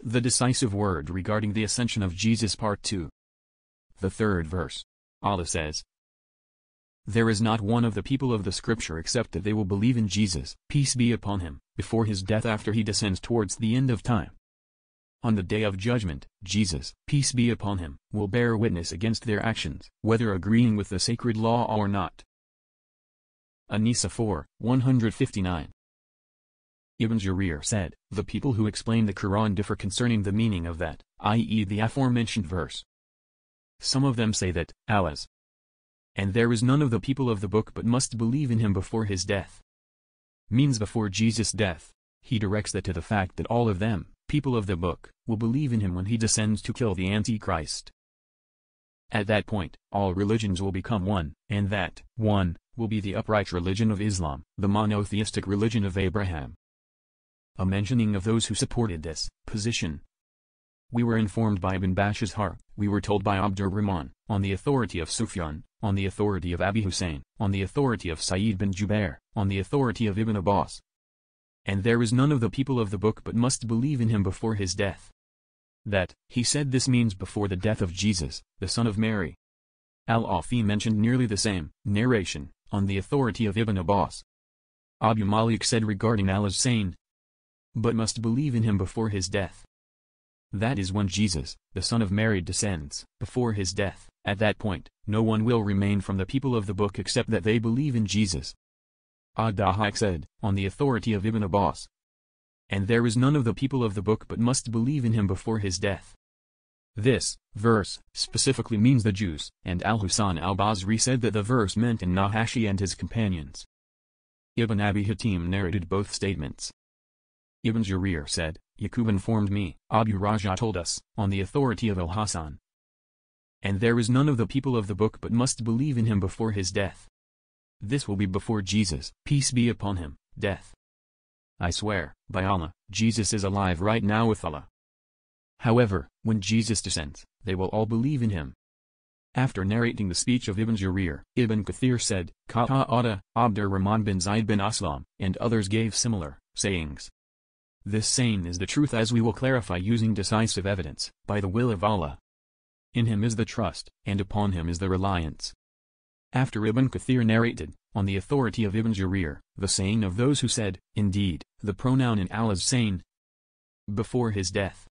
The decisive word regarding the ascension of Jesus Part 2. The third verse. Allah says, There is not one of the people of the scripture except that they will believe in Jesus, peace be upon him, before his death after he descends towards the end of time. On the day of judgment, Jesus, peace be upon him, will bear witness against their actions, whether agreeing with the sacred law or not. An-Nisa 4, 159 Ibn Jarir said, The people who explain the Quran differ concerning the meaning of that, i.e. the aforementioned verse. Some of them say that, Allah's. And there is none of the people of the book but must believe in him before his death. Means before Jesus' death. He directs that to the fact that all of them, people of the book, will believe in him when he descends to kill the Antichrist. At that point, all religions will become one, and that, one, will be the upright religion of Islam, the monotheistic religion of Abraham. A mentioning of those who supported this position. We were informed by Ibn Bashazhar, we were told by Abdur Rahman, on the authority of Sufyan, on the authority of Abi Hussein, on the authority of Sa'id bin Jubair, on the authority of Ibn Abbas. And there is none of the people of the book but must believe in him before his death. That, he said this means before the death of Jesus, the son of Mary. Al-Awfi mentioned nearly the same narration, on the authority of Ibn Abbas. Abu Malik said regarding Allah's saying, but must believe in him before his death. That is when Jesus, the son of Mary descends, before his death, at that point, no one will remain from the people of the book except that they believe in Jesus. Ad-Dahak said, on the authority of Ibn Abbas. And there is none of the people of the book but must believe in him before his death. This, verse, specifically means the Jews, and Al-Hasan al-Basri said that the verse meant in Najashi and his companions. Ibn Abi Hatim narrated both statements. Ibn Jarir said, Yaqub informed me, Abu Raja told us, on the authority of Al-Hasan. And there is none of the people of the book but must believe in him before his death. This will be before Jesus, peace be upon him, death. I swear, by Allah, Jesus is alive right now with Allah. However, when Jesus descends, they will all believe in him. After narrating the speech of Ibn Jarir, Ibn Kathir said, Ka'ada, Abdur Rahman bin Zaid bin Aslam, and others gave similar sayings. This saying is the truth as we will clarify using decisive evidence, by the will of Allah. In him is the trust, and upon him is the reliance. After Ibn Kathir narrated, on the authority of Ibn Jarir, the saying of those who said, indeed, the pronoun in Allah's saying, before his death,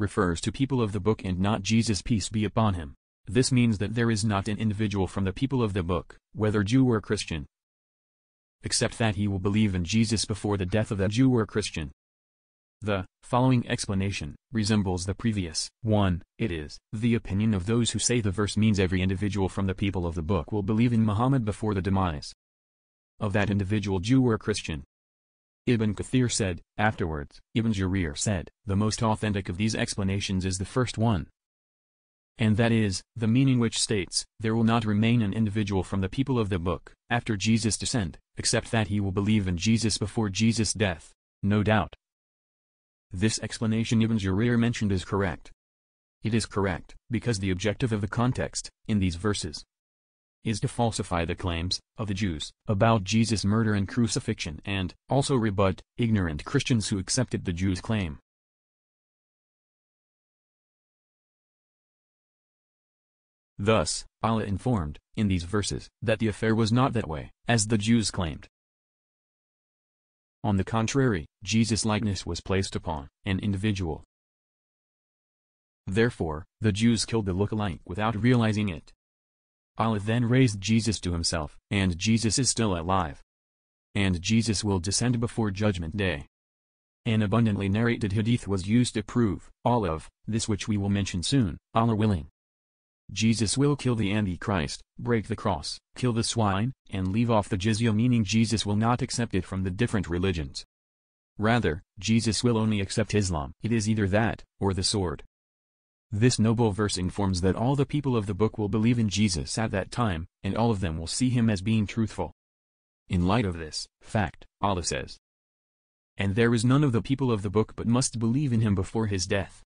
refers to people of the book and not Jesus peace be upon him. This means that there is not an individual from the people of the book, whether Jew or Christian, except that he will believe in Jesus before the death of that Jew or Christian. The following explanation resembles the previous one. It is the opinion of those who say the verse means every individual from the people of the book will believe in Muhammad before the demise of that individual Jew or Christian. Ibn Kathir said, afterwards, Ibn Jarir said, the most authentic of these explanations is the first one. And that is, the meaning which states, there will not remain an individual from the people of the book, after Jesus' descent, except that he will believe in Jesus before Jesus' death. No doubt, this explanation Ibn Jarir mentioned is correct. It is correct, because the objective of the context, in these verses, is to falsify the claims, of the Jews, about Jesus' murder and crucifixion and, also rebut, ignorant Christians who accepted the Jews' claim. Thus, Allah informed, in these verses, that the affair was not that way, as the Jews claimed. On the contrary, Jesus' likeness was placed upon an individual. Therefore, the Jews killed the lookalike without realizing it. Allah then raised Jesus to himself, and Jesus is still alive. And Jesus will descend before Judgment Day. An abundantly narrated hadith was used to prove all of this which we will mention soon, Allah willing. Jesus will kill the Antichrist, break the cross, kill the swine, and leave off the jizya meaning Jesus will not accept it from the different religions. Rather, Jesus will only accept Islam. It is either that, or the sword. This noble verse informs that all the people of the book will believe in Jesus at that time, and all of them will see him as being truthful. In light of this fact, Allah says, And there is none of the people of the book but must believe in him before his death.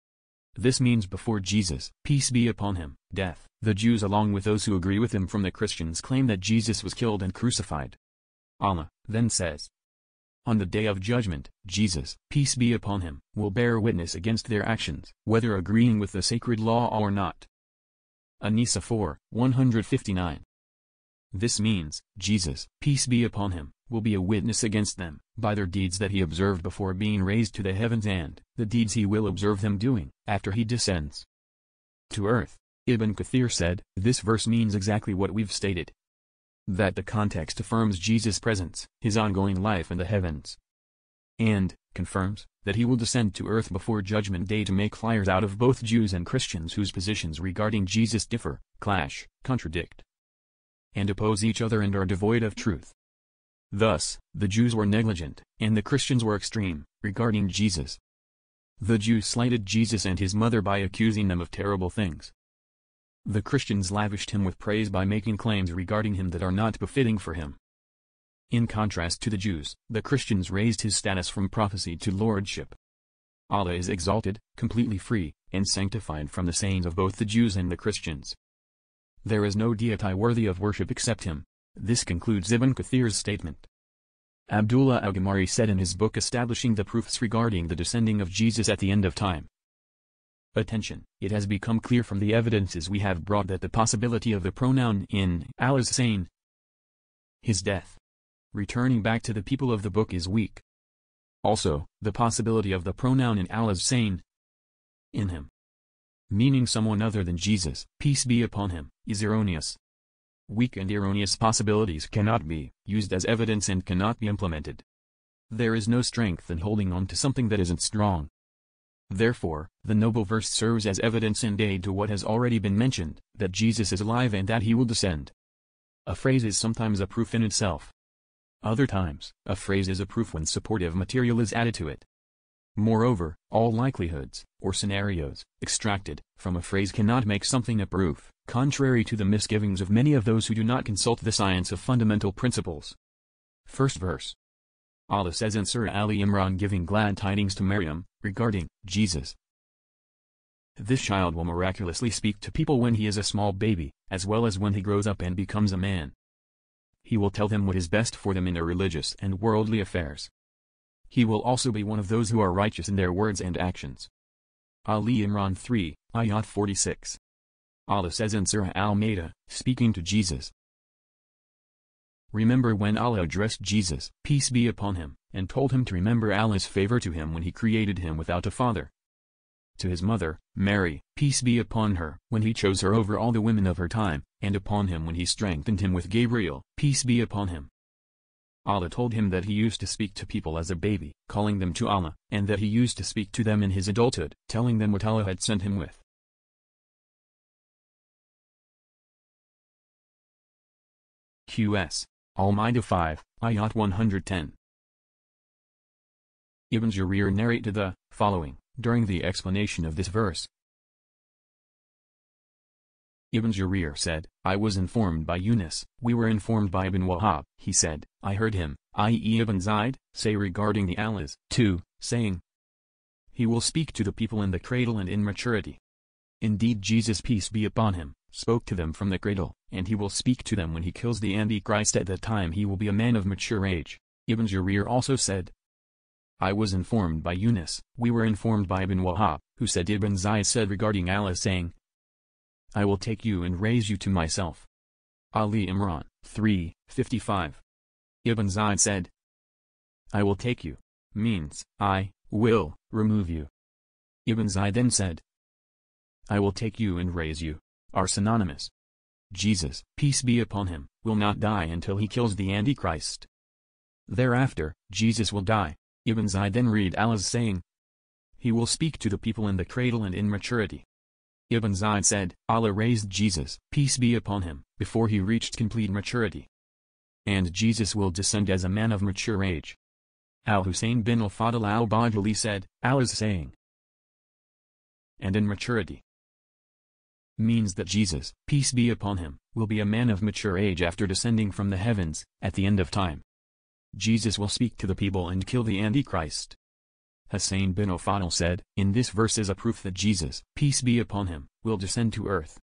This means before Jesus, peace be upon him, death. The Jews along with those who agree with him from the Christians claim that Jesus was killed and crucified. Allah, then says, On the day of judgment, Jesus, peace be upon him, will bear witness against their actions, whether agreeing with the sacred law or not. An-Nisa 4, 159. This means, Jesus, peace be upon him, will be a witness against them, by their deeds that he observed before being raised to the heavens and the deeds he will observe them doing, after he descends to earth. Ibn Kathir said, this verse means exactly what we've stated. That the context affirms Jesus' presence, his ongoing life in the heavens. And, confirms, that he will descend to earth before Judgment Day to make flyers out of both Jews and Christians whose positions regarding Jesus differ, clash, contradict, and oppose each other and are devoid of truth. Thus, the Jews were negligent, and the Christians were extreme, regarding Jesus. The Jews slighted Jesus and his mother by accusing them of terrible things. The Christians lavished him with praise by making claims regarding him that are not befitting for him. In contrast to the Jews, the Christians raised his status from prophecy to lordship. Allah is exalted, completely free, and sanctified from the sayings of both the Jews and the Christians. There is no deity worthy of worship except him. This concludes Ibn Kathir's statement. Abdullah al-Ghamari said in his book establishing the proofs regarding the descending of Jesus at the end of time. Attention, it has become clear from the evidences we have brought that the possibility of the pronoun in Allah's saying his death returning back to the people of the book is weak. Also, the possibility of the pronoun in Allah's saying in him meaning someone other than Jesus, peace be upon him, is erroneous. Weak and erroneous possibilities cannot be used as evidence and cannot be implemented. There is no strength in holding on to something that isn't strong. Therefore, the noble verse serves as evidence and aid to what has already been mentioned, that Jesus is alive and that he will descend. A phrase is sometimes a proof in itself. Other times, a phrase is a proof when supportive material is added to it. Moreover, all likelihoods, or scenarios, extracted from a phrase cannot make something a proof, contrary to the misgivings of many of those who do not consult the science of fundamental principles. First verse. Allah says in Surah Ali Imran giving glad tidings to Maryam, regarding Jesus. This child will miraculously speak to people when he is a small baby, as well as when he grows up and becomes a man. He will tell them what is best for them in their religious and worldly affairs. He will also be one of those who are righteous in their words and actions. Ali Imran 3, Ayat 46. Allah says in Surah Al-Ma'idah, speaking to Jesus. Remember when Allah addressed Jesus, peace be upon him, and told him to remember Allah's favor to him when he created him without a father. To his mother, Mary, peace be upon her, when he chose her over all the women of her time, and upon him when he strengthened him with Gabriel, peace be upon him. Allah told him that he used to speak to people as a baby, calling them to Allah, and that he used to speak to them in his adulthood, telling them what Allah had sent him with. QS. Al-Ma'idah 5, Ayat 110. Ibn Jarir narrated the following, during the explanation of this verse. Ibn Jarir said, I was informed by Yunus, we were informed by Ibn Wahab, he said, I heard him, i.e. Ibn Zayd, say regarding the Allahs, 2, saying, He will speak to the people in the cradle and in maturity. Indeed Jesus peace be upon him, spoke to them from the cradle, and he will speak to them when he kills the Antichrist at that time he will be a man of mature age. Ibn Jarir also said, I was informed by Yunus, we were informed by Ibn Wahab, who said Ibn Zayd said regarding Allah saying, I will take you and raise you to myself. Ali Imran, 3, 55. Ibn Zayd said, I will take you, means, I, will, remove you. Ibn Zayd then said, I will take you and raise you, are synonymous. Jesus, peace be upon him, will not die until he kills the Antichrist. Thereafter, Jesus will die. Ibn Zayd then read Allah's saying, He will speak to the people in the cradle and in maturity. Ibn Zayd said, Allah raised Jesus, peace be upon him, before he reached complete maturity. And Jesus will descend as a man of mature age. Al-Hussein bin al-Fadl al-Bajali said, Allah's saying, and in maturity means that Jesus, peace be upon him, will be a man of mature age after descending from the heavens, at the end of time. Jesus will speak to the people and kill the Antichrist. Hussein bin al-Fadl said, in this verse is a proof that Jesus, peace be upon him, will descend to earth.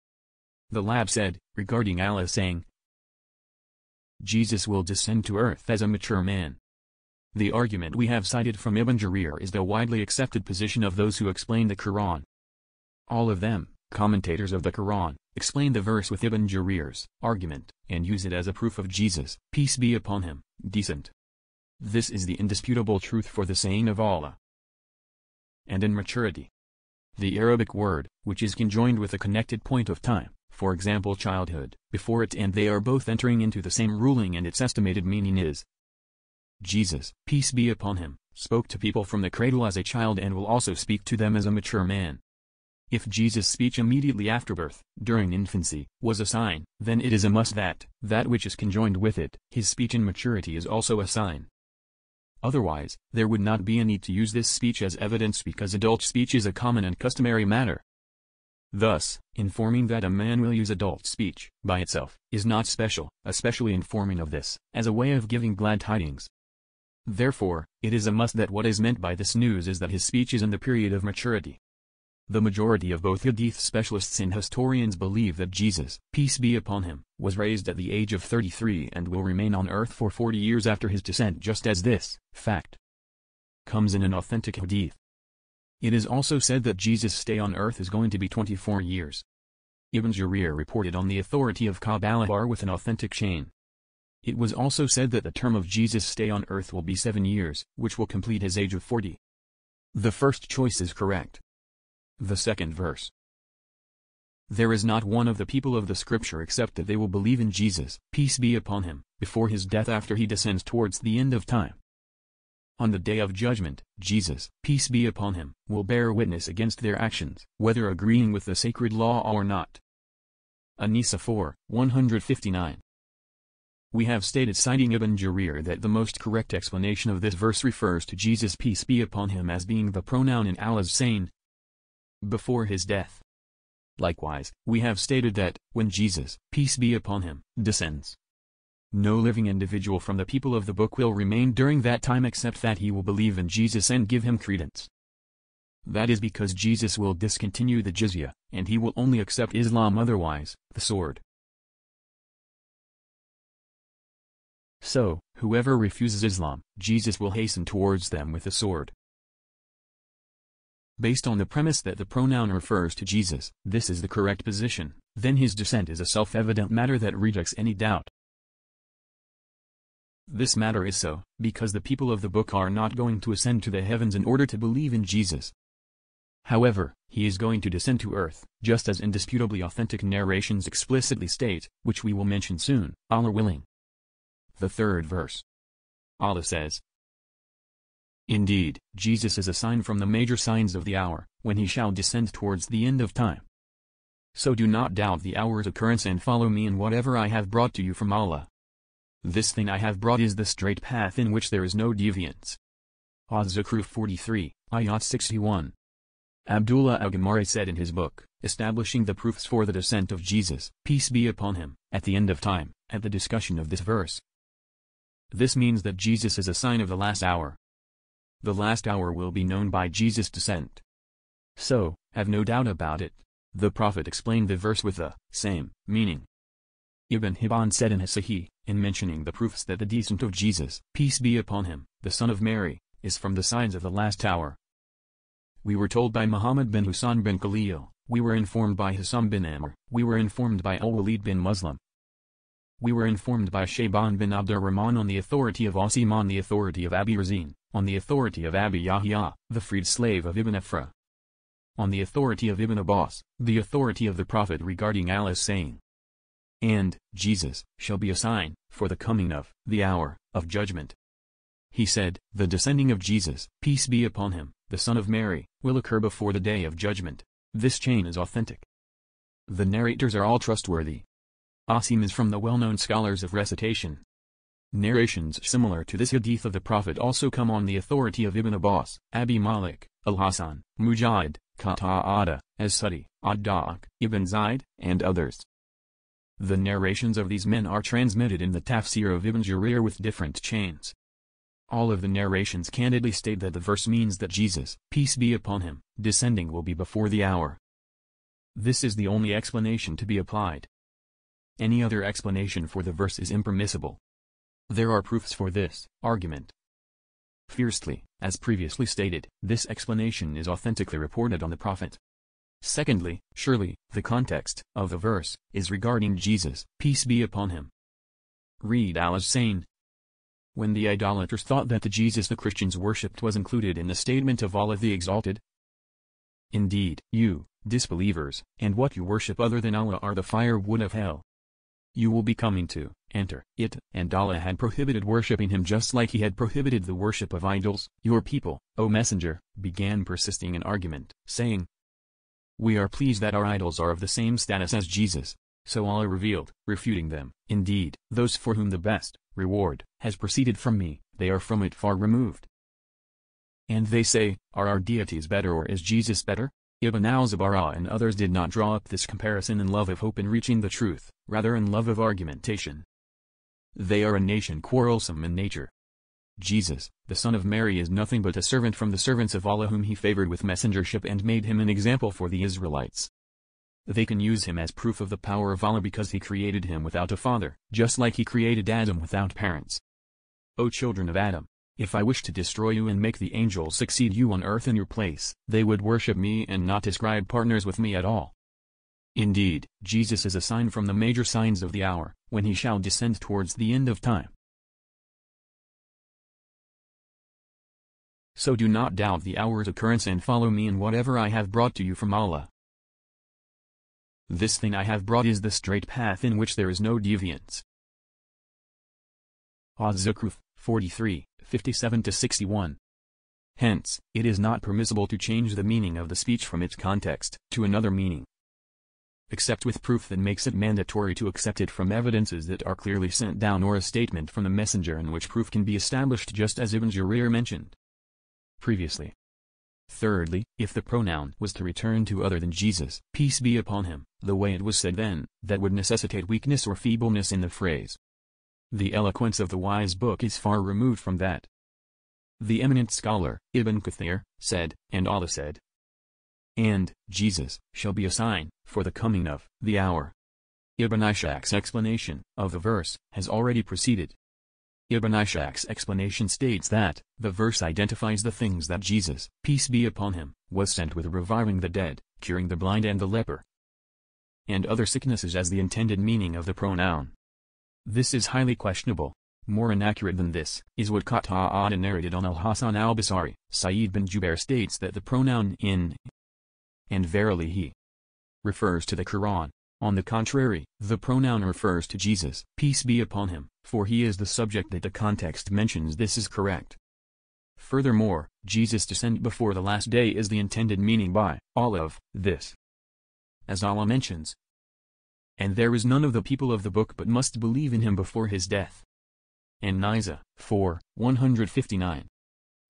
The lab said, regarding Allah saying, Jesus will descend to earth as a mature man. The argument we have cited from Ibn Jarir is the widely accepted position of those who explain the Quran. All of them, commentators of the Quran, explain the verse with Ibn Jarir's argument, and use it as a proof of Jesus, peace be upon him, decent. This is the indisputable truth for the saying of Allah. And in maturity. The Arabic word, which is conjoined with a connected point of time, for example childhood, before it and they are both entering into the same ruling and its estimated meaning is. Jesus, peace be upon him, spoke to people from the cradle as a child and will also speak to them as a mature man. If Jesus' speech immediately after birth, during infancy, was a sign, then it is a must that, that which is conjoined with it, his speech in maturity is also a sign. Otherwise, there would not be a need to use this speech as evidence because adult speech is a common and customary matter. Thus, informing that a man will use adult speech, by itself, is not special, especially informing of this, as a way of giving glad tidings. Therefore, it is a must that what is meant by this news is that his speech is in the period of maturity. The majority of both hadith specialists and historians believe that Jesus, peace be upon him, was raised at the age of 33 and will remain on earth for 40 years after his descent just as this, fact, comes in an authentic hadith. It is also said that Jesus' stay on earth is going to be 24 years. Ibn Jarir reported on the authority of Kabbalah with an authentic chain. It was also said that the term of Jesus' stay on earth will be seven years, which will complete his age of 40. The first choice is correct. The second verse. There is not one of the people of the scripture except that they will believe in Jesus, peace be upon him, before his death after he descends towards the end of time. On the day of judgment, Jesus, peace be upon him, will bear witness against their actions, whether agreeing with the sacred law or not. An-Nisa 4, 159 We have stated citing Ibn Jarir that the most correct explanation of this verse refers to Jesus peace be upon him as being the pronoun in Allah's saying, before his death. Likewise, we have stated that, when Jesus, peace be upon him, descends, no living individual from the people of the book will remain during that time except that he will believe in Jesus and give him credence. That is because Jesus will discontinue the jizya, and he will only accept Islam otherwise, the sword. So, whoever refuses Islam, Jesus will hasten towards them with the sword. Based on the premise that the pronoun refers to Jesus, this is the correct position, then his descent is a self-evident matter that rejects any doubt. This matter is so, because the people of the book are not going to ascend to the heavens in order to believe in Jesus. However, he is going to descend to earth, just as indisputably authentic narrations explicitly state, which we will mention soon, Allah willing. The third verse. Allah says, Indeed, Jesus is a sign from the major signs of the hour, when he shall descend towards the end of time. So do not doubt the hour's occurrence and follow me in whatever I have brought to you from Allah. This thing I have brought is the straight path in which there is no deviance. Az-Zukhruf 43, Ayat 61. Abdullah al-Ghamari said in his book, establishing the proofs for the descent of Jesus, peace be upon him, at the end of time, at the discussion of this verse. This means that Jesus is a sign of the last hour. The last hour will be known by Jesus' descent. So, have no doubt about it. The Prophet explained the verse with the same meaning. Ibn Hibban said in his Sahih, in mentioning the proofs that the descent of Jesus, peace be upon him, the son of Mary, is from the signs of the last hour. We were told by Muhammad bin Husayn bin Khalil, we were informed by Hassam bin Amr, we were informed by Al-Walid bin Muslim. We were informed by Shayban bin Abdurrahman on the authority of Asim on the authority of Abi Razin, on the authority of Abi Yahya, the freed slave of Ibn Afra. On the authority of Ibn Abbas, the authority of the Prophet regarding Allah's saying, and, Jesus, shall be a sign, for the coming of, the hour, of judgment. He said, The descending of Jesus, peace be upon him, the Son of Mary, will occur before the day of judgment. This chain is authentic. The narrators are all trustworthy. Asim is from the well-known scholars of recitation. Narrations similar to this hadith of the Prophet also come on the authority of Ibn Abbas, Abi Malik, Al-Hasan, Mujahid, Qata'ada, As-Sadi, Ad-Dahak, Ibn Zayd, and others. The narrations of these men are transmitted in the tafsir of Ibn Jarir with different chains. All of the narrations candidly state that the verse means that Jesus, peace be upon him, descending will be before the hour. This is the only explanation to be applied. Any other explanation for the verse is impermissible. There are proofs for this argument. fiercely, as previously stated, this explanation is authentically reported on the Prophet. Secondly, surely, the context of the verse is regarding Jesus, peace be upon him. Read Allah's saying, When the idolaters thought that the Jesus the Christians worshipped was included in the statement of Allah the Exalted, Indeed, you, disbelievers, and what you worship other than Allah are the firewood of hell. You will be coming to enter it, and Allah had prohibited worshipping him just like he had prohibited the worship of idols. Your people, O Messenger, began persisting in argument, saying, We are pleased that our idols are of the same status as Jesus. So Allah revealed, refuting them, Indeed, those for whom the best reward has proceeded from me, they are from it far removed. And they say, Are our deities better or is Jesus better? Ibn al-Zubayr and others did not draw up this comparison in love of hope in reaching the truth, rather in love of argumentation. They are a nation quarrelsome in nature. Jesus, the son of Mary is nothing but a servant from the servants of Allah whom he favored with messengership and made him an example for the Israelites. They can use him as proof of the power of Allah because he created him without a father, just like he created Adam without parents. O children of Adam, if I wish to destroy you and make the angels succeed you on earth in your place, they would worship me and not ascribe partners with me at all. Indeed, Jesus is a sign from the major signs of the hour, when he shall descend towards the end of time. So do not doubt the hour's occurrence and follow me in whatever I have brought to you from Allah. This thing I have brought is the straight path in which there is no deviance. Az-Zukhruf, 43 57 to 61. Hence, it is not permissible to change the meaning of the speech from its context to another meaning. Except with proof that makes it mandatory to accept it from evidences that are clearly sent down or a statement from the messenger in which proof can be established just as Ibn Jarir mentioned previously. Thirdly, if the pronoun was to return to other than Jesus, peace be upon him, the way it was said then, that would necessitate weakness or feebleness in the phrase. The eloquence of the wise book is far removed from that. The eminent scholar, Ibn Kathir, said, and Allah said, And, Jesus, shall be a sign, for the coming of, the hour. Ibn Ishaq's explanation, of the verse, has already preceded. Ibn Ishaq's explanation states that, the verse identifies the things that Jesus, peace be upon him, was sent with reviving the dead, curing the blind and the leper, and other sicknesses as the intended meaning of the pronoun. This is highly questionable. More inaccurate than this, is what Qata'ada narrated on al-Hasan al-Basri. Sa'id bin Jubair states that the pronoun in and verily he refers to the Quran. On the contrary, the pronoun refers to Jesus, peace be upon him, for he is the subject that the context mentions this is correct. Furthermore, Jesus descent before the last day is the intended meaning by all of this. As Allah mentions, and there is none of the people of the book but must believe in him before his death. An-Nisa, 4, 159.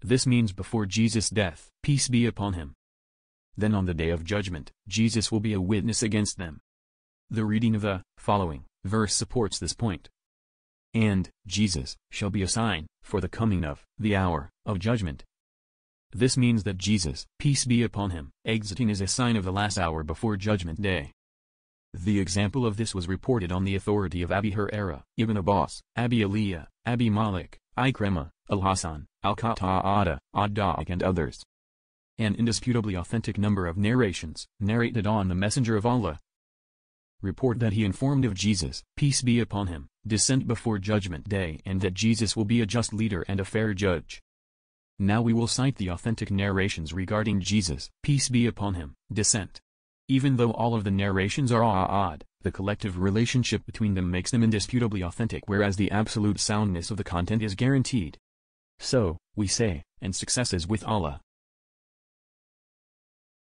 This means before Jesus' death, peace be upon him. Then on the day of judgment, Jesus will be a witness against them. The reading of the following verse supports this point. And, Jesus, shall be a sign, for the coming of, the hour, of judgment. This means that Jesus, peace be upon him, exiting is a sign of the last hour before judgment day. The example of this was reported on the authority of Abi Huraira, Ibn Abbas, Abi Aliyah, Abi Malik, Ikrima, Al-Hasan, Al-Qata'ada, Ad-Dahak and others. An indisputably authentic number of narrations, narrated on the Messenger of Allah, report that he informed of Jesus, peace be upon him, descent before judgment day and that Jesus will be a just leader and a fair judge. Now we will cite the authentic narrations regarding Jesus, peace be upon him, descent. Even though all of the narrations are odd, the collective relationship between them makes them indisputably authentic whereas the absolute soundness of the content is guaranteed. So, we say, and success is with Allah.